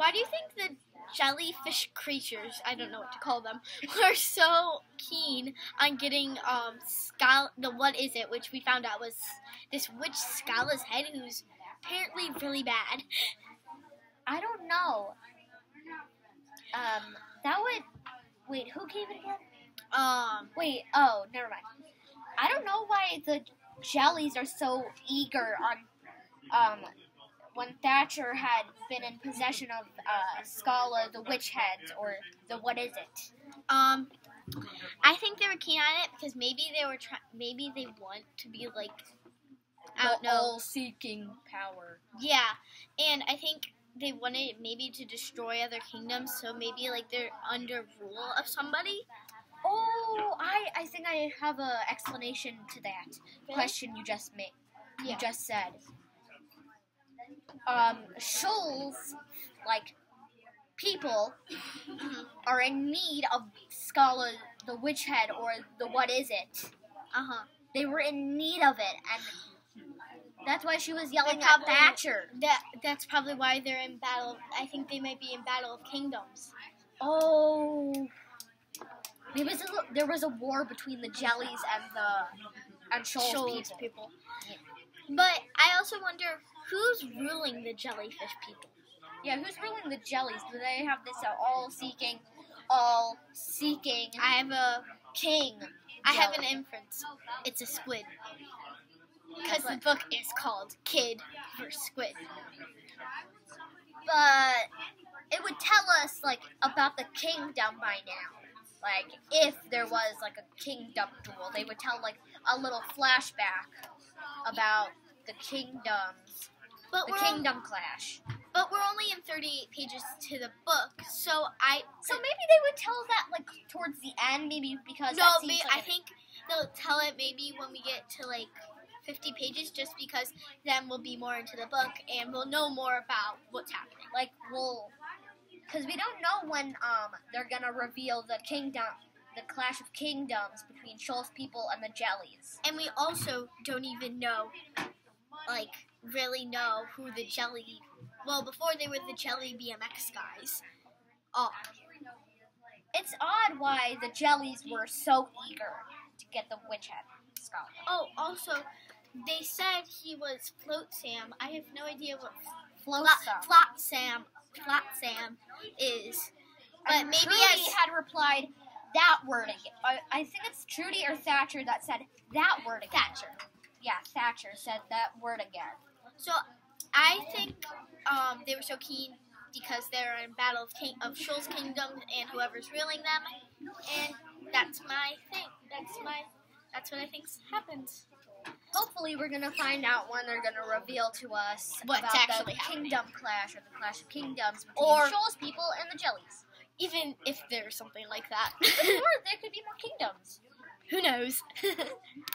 Why do you think the jellyfish creatures, I don't know what to call them, were so keen on getting um Scal the what is it, which we found out was this witch Scala's head who's apparently really bad. I don't know. Um, that would. Wait, who gave it again? Um Wait, oh, never mind. I don't know why the jellies are so eager on. Um, when Thatcher had been in possession of uh, Scala, the witch heads, or the what is it? um I think they were keen on it because maybe they were trying maybe they want to be like I don't The know. all-seeking power. Yeah, and I think they wanted maybe to destroy other kingdoms, so maybe like they're under rule of somebody. Oh, I I think I have a explanation to that question you just made. Yeah. You just said. Um, Shoals, like people, are in need of Scala, the witch head, or the what is it? Uh huh. They were in need of it, and that's why she was yelling at Thatcher. That that's probably why they're in battle. I think they might be in battle of kingdoms. Oh, there was a, there was a war between the jellies and the and Shoals, Shoals people. But I also wonder who's ruling the jellyfish people. Yeah, who's ruling the jellies? Do they have this uh, all-seeking, all-seeking I have a king? I have an jelly? inference. It's a squid. Because the book is called Kid vs. Squid. but it would tell us like about the kingdom by now. Like if there was like a kingdom duel, they would tell like a little flashback about the kingdoms, But the kingdom clash. but we're only in 38 pages to the book, so I So maybe they would tell that like towards the end, maybe because no, that may, like I think they'll tell it maybe when we get to like 50 pages, just because then we'll be more into the book and we'll know more about what's happening. like we'll because we don't know when um they're gonna reveal the kingdom, the clash of kingdoms between Shoals people and the Jellies. And we also don't even know, like, really know who the jelly. Well, before they were the jelly BMX guys. Oh, It's odd why the Jellies were so eager to get the witch head skull. oh, also, they said he was Float Sam. I have no idea what Float Sam. Sam, Flat Sam is. But maybe Trudy as had replied that word again. I, I think it's Trudy or Thatcher that said that word again. Thatcher. Yeah, Thatcher said that word again. So I think um, they were so keen because they're in battle of King of Shoals Kingdom and whoever's ruling them, and that's my thing. That's my. That's what I think happens. Hopefully, we're gonna find out when they're gonna reveal to us What's about actually the happening. kingdom clash or the clash of kingdoms between Or- Shoals people and the Jellies. Even if there's something like that, or there could be more kingdoms. who knows?